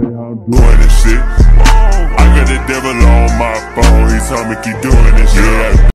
doing this shit. I got the devil on my phone, he told me keep doing this shit.